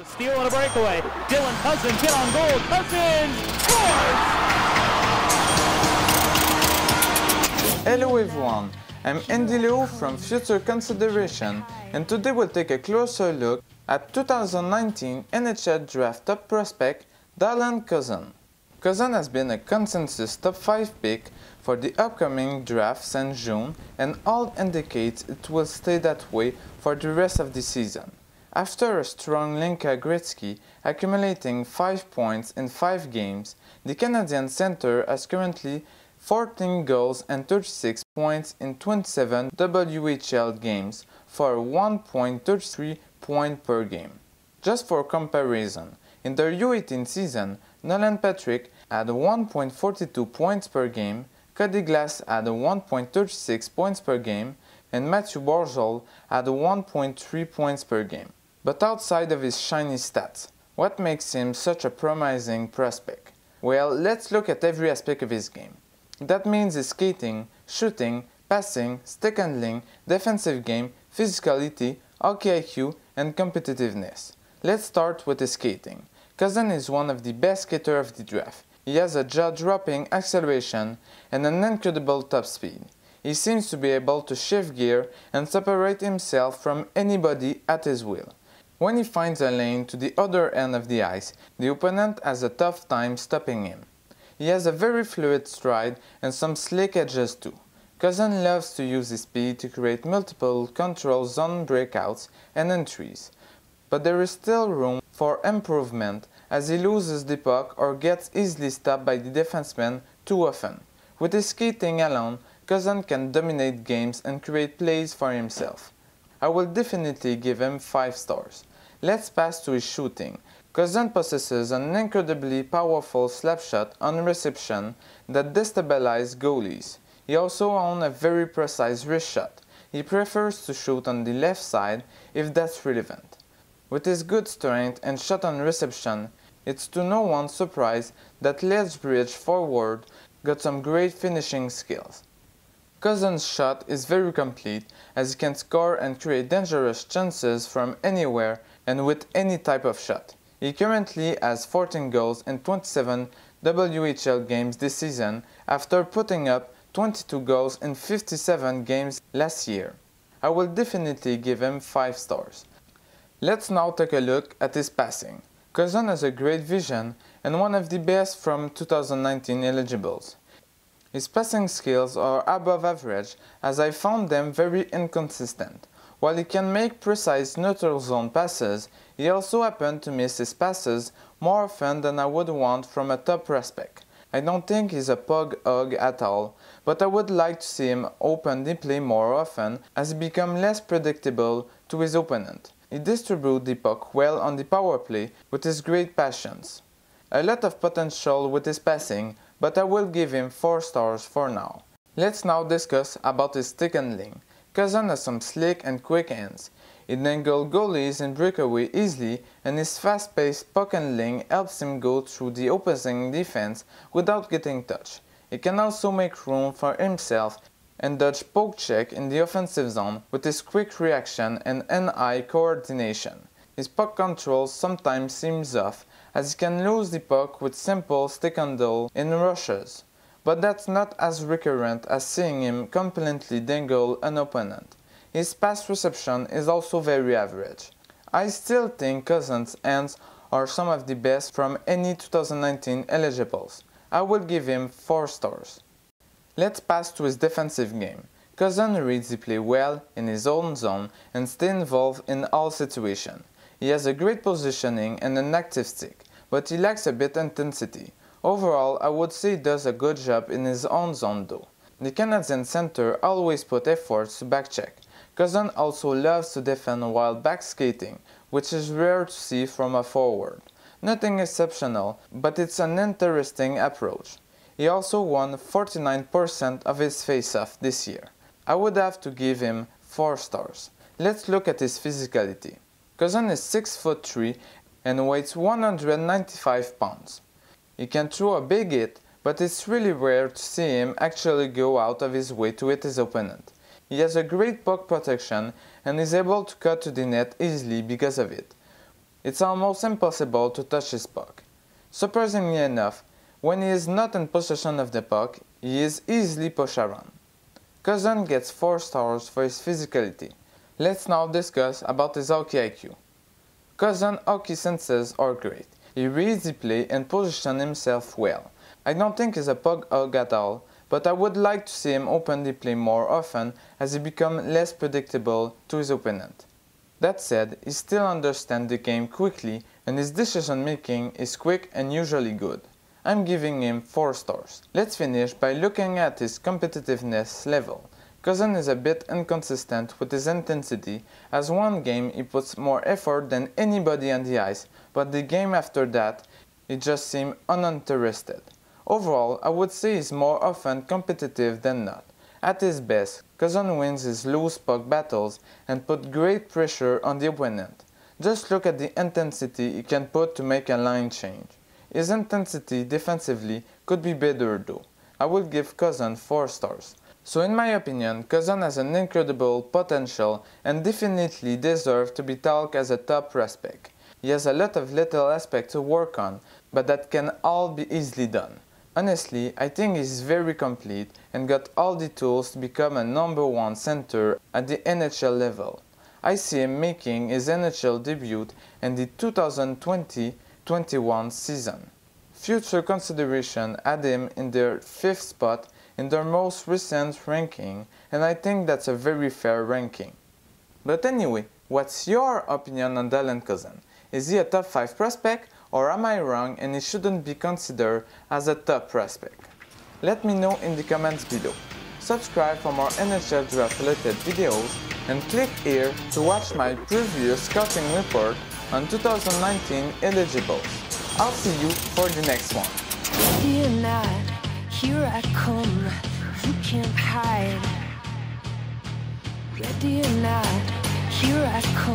A steal and a breakaway. Dylan Cozens hit on goal. Cozens scores! Hello everyone, I'm Andy Leo from Future Consideration and today we'll take a closer look at 2019 NHL Draft top prospect Dylan Cozens. Cozens has been a consensus top 5 pick for the upcoming draft in June and all indicates it will stay that way for the rest of the season. After a strong Hlinka Gretzky accumulating 5 points in 5 games, the Canadian center has currently 14 goals and 36 points in 27 WHL games for 1.33 point per game. Just for comparison, in the U18 season, Nolan Patrick had 1.42 points per game, Cody Glass had 1.36 points per game, and Mathew Barzal had 1.3 points per game. But outside of his shiny stats, what makes him such a promising prospect? Well, let's look at every aspect of his game. That means his skating, shooting, passing, stick handling, defensive game, physicality, hockey IQ, and competitiveness. Let's start with his skating. Cozens is one of the best skaters of the draft. He has a jaw-dropping acceleration and an incredible top speed. He seems to be able to shift gear and separate himself from anybody at his will. When he finds a lane to the other end of the ice, the opponent has a tough time stopping him. He has a very fluid stride and some slick edges too. Cozens loves to use his speed to create multiple control zone breakouts and entries, but there is still room for improvement as he loses the puck or gets easily stopped by the defenseman too often. With his skating alone, Cozens can dominate games and create plays for himself. I will definitely give him 5 stars. Let's pass to his shooting. Cozens possesses an incredibly powerful slap shot on reception that destabilizes goalies. He also owns a very precise wrist shot. He prefers to shoot on the left side if that's relevant. With his good strength and shot on reception, it's to no one's surprise that Lethbridge forward got some great finishing skills. Cozens' shot is very complete as he can score and create dangerous chances from anywhere and with any type of shot. He currently has 14 goals in 27 WHL games this season after putting up 22 goals in 57 games last year. I will definitely give him 5 stars. Let's now take a look at his passing. Cozens has a great vision and one of the best from 2019 eligibles. His passing skills are above average as I found them very inconsistent. While he can make precise neutral zone passes, he also happened to miss his passes more often than I would want from a top prospect. I don't think he's a puck hog at all, but I would like to see him open deeply more often as he becomes less predictable to his opponent. He distributes the puck well on the power play with his great passions. A lot of potential with his passing, but I will give him 4 stars for now. Let's now discuss about his stick handling. Cozens has some slick and quick hands. He angles goalies and breakaway easily and his fast-paced puck handling helps him go through the opposing defense without getting touched. He can also make room for himself and dodge poke check in the offensive zone with his quick reaction and hand-eye coordination. His puck control sometimes seems off as he can lose the puck with simple stick handle in rushes but that's not as recurrent as seeing him completely dangle an opponent. His pass reception is also very average. I still think Cozens' hands are some of the best from any 2019 eligibles. I will give him 4 stars. Let's pass to his defensive game. Cozens reads the play well in his own zone and stay involved in all situations. He has a great positioning and an active stick, but he lacks a bit intensity. Overall, I would say he does a good job in his own zone though. The Canadian center always put efforts to backcheck. Cozens also loves to defend while back skating, which is rare to see from a forward. Nothing exceptional, but it's an interesting approach. He also won 49% of his face-off this year. I would have to give him 4 stars. Let's look at his physicality. Cozens is 6 foot 3 and weighs 195 pounds. He can throw a big hit, but it's really rare to see him actually go out of his way to hit his opponent. He has a great puck protection and is able to cut to the net easily because of it. It's almost impossible to touch his puck. Surprisingly enough, when he is not in possession of the puck, he is easily pushed around. Cozens gets 4 stars for his physicality. Let's now discuss about his hockey IQ. Cozens hockey senses are great. He reads the play and positions himself well. I don't think he's a puck hog at all, but I would like to see him open the play more often as he becomes less predictable to his opponent. That said, he still understands the game quickly and his decision making is quick and usually good. I'm giving him 4 stars. Let's finish by looking at his competitiveness level. Cozens is a bit inconsistent with his intensity, as one game he puts more effort than anybody on the ice, but the game after that, he just seemed uninterested. Overall, I would say he's more often competitive than not. At his best, Cozens wins his loose puck battles and put great pressure on the opponent. Just look at the intensity he can put to make a line change. His intensity defensively could be better though. I would give Cozens 4 stars. So in my opinion, Cozens has an incredible potential and definitely deserves to be talked as a top prospect. He has a lot of little aspects to work on, but that can all be easily done. Honestly, I think he's very complete and got all the tools to become a number one center at the NHL level. I see him making his NHL debut in the 2020 21 season. Future consideration had him in their fifth spot in their most recent ranking, and I think that's a very fair ranking. But anyway, what's your opinion on Dylan Cozens? Is he a top 5 prospect, or am I wrong and he shouldn't be considered as a top prospect? Let me know in the comments below. Subscribe for more NHL draft related videos and click here to watch my previous scouting report on 2019 eligibles. I'll see you for the next one. Here I come, you can't hide. Ready or not, here I come.